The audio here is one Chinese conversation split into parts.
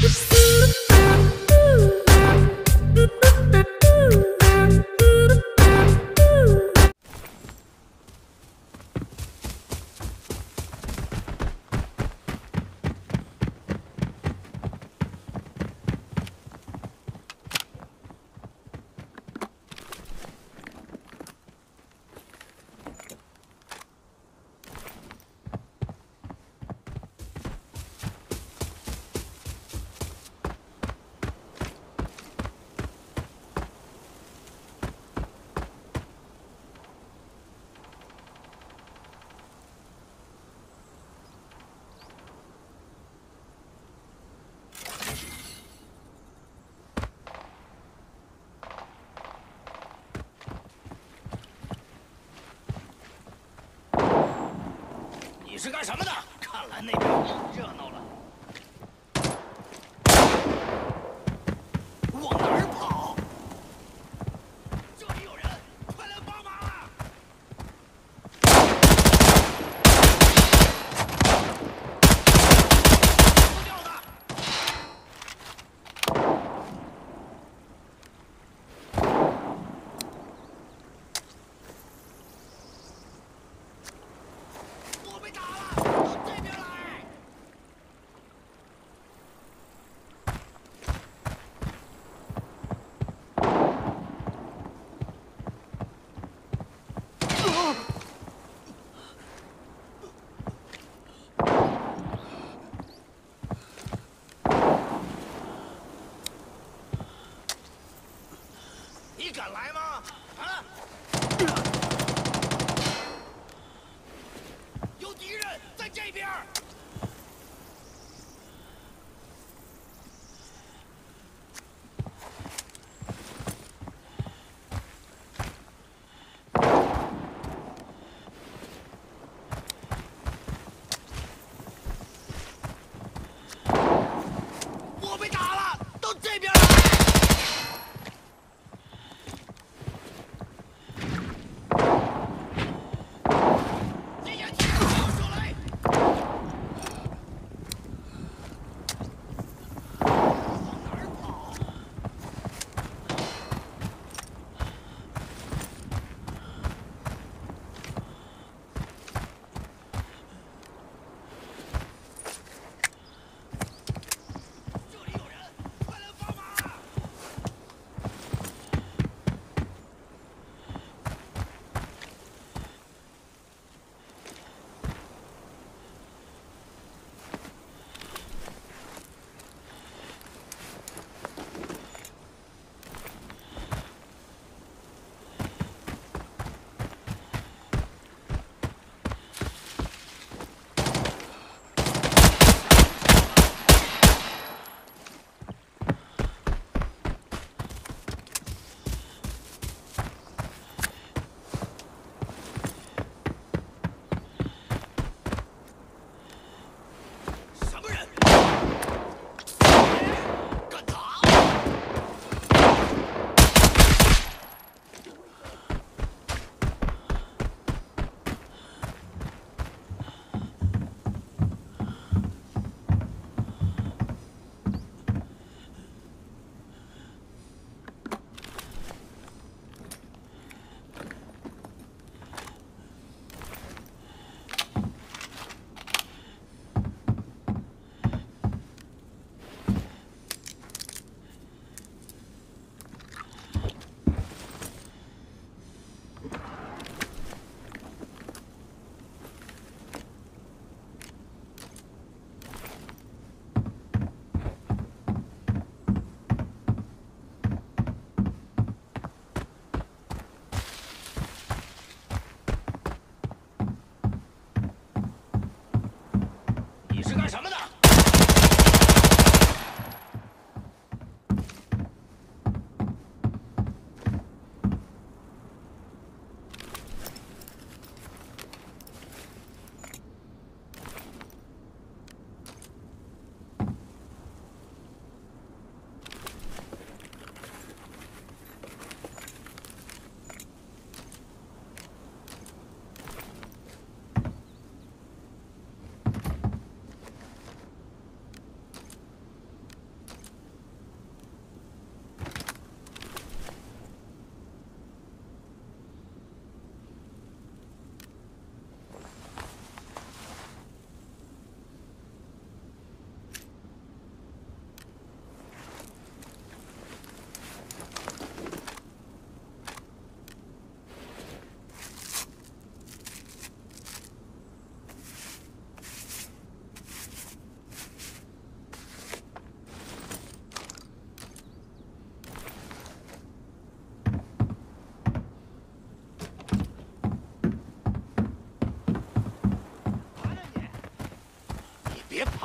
Just. 是干什么的？看来那边热闹了。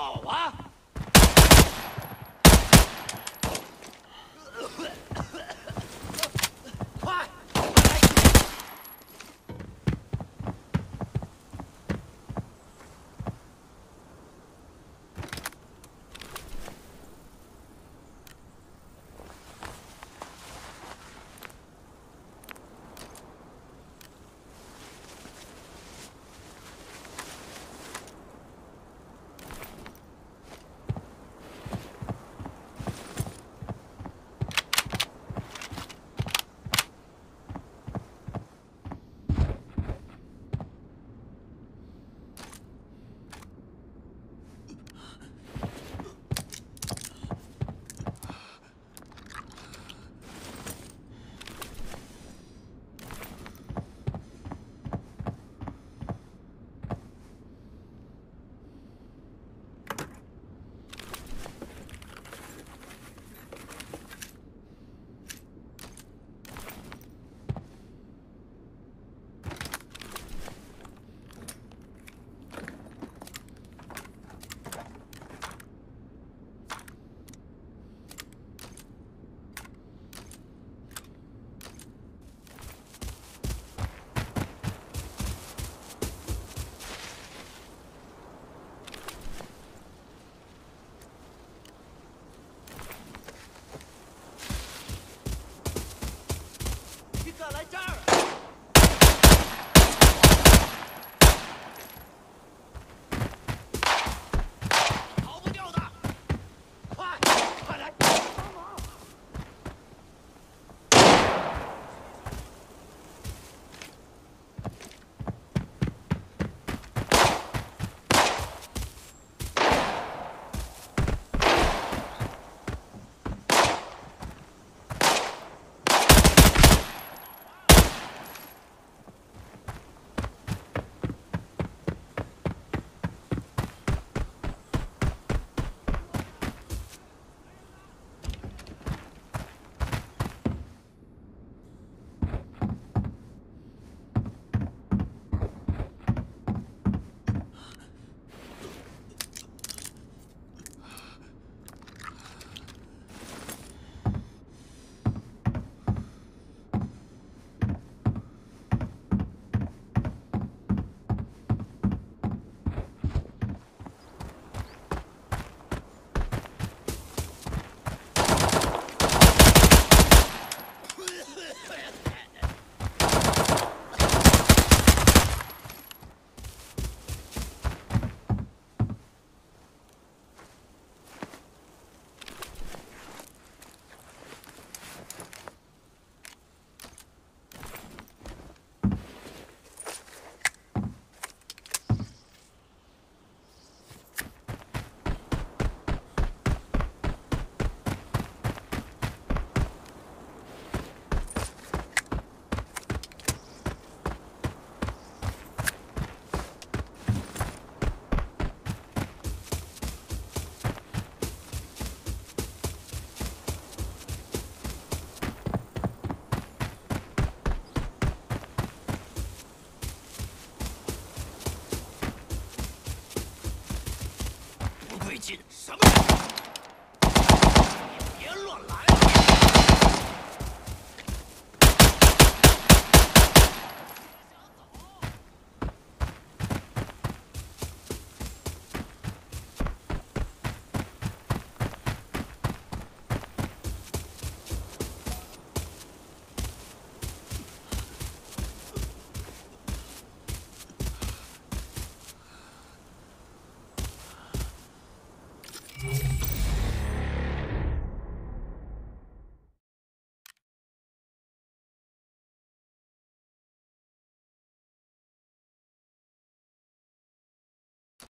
好啊！